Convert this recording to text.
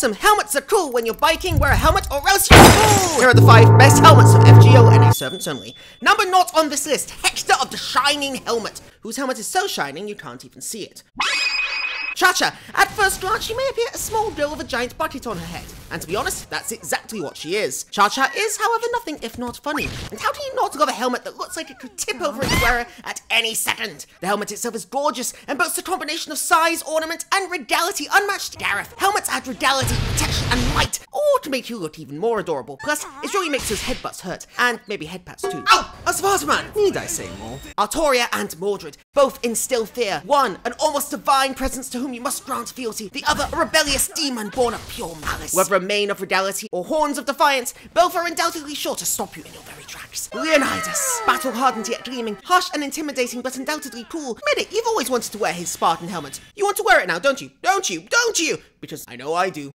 awesome. Helmets are cool. When you're biking, wear a helmet or else you're cool. Here are the five best helmets of FGO and A servants only. Number not on this list, Hector of the Shining Helmet, whose helmet is so shining you can't even see it. Cha-Cha! At first glance, she may appear a small girl with a giant bucket on her head. And to be honest, that's exactly what she is. Cha-Cha is, however, nothing if not funny. And how do you not love a helmet that looks like it could tip over its wearer at any second? The helmet itself is gorgeous and boasts a combination of size, ornament, and regality unmatched. Gareth, helmets add regality, protection, and might, all to make you look even more adorable. Plus, it really makes those headbutts hurt, and maybe headpats too. Oh, a Spartaman! Need I say more? Artoria and Mordred both instill fear. One, an almost divine presence to whom you must grant fealty. The other, a rebellious demon born of pure malice. Whether mane of regality or horns of defiance, both are undoubtedly sure to stop you in your very tracks. Leonidas, battle hardened yet gleaming, harsh and intimidating, but undoubtedly cool. Admit you've always wanted to wear his Spartan helmet. You want to wear it now, don't you? Don't you? Don't you? Because I know I do.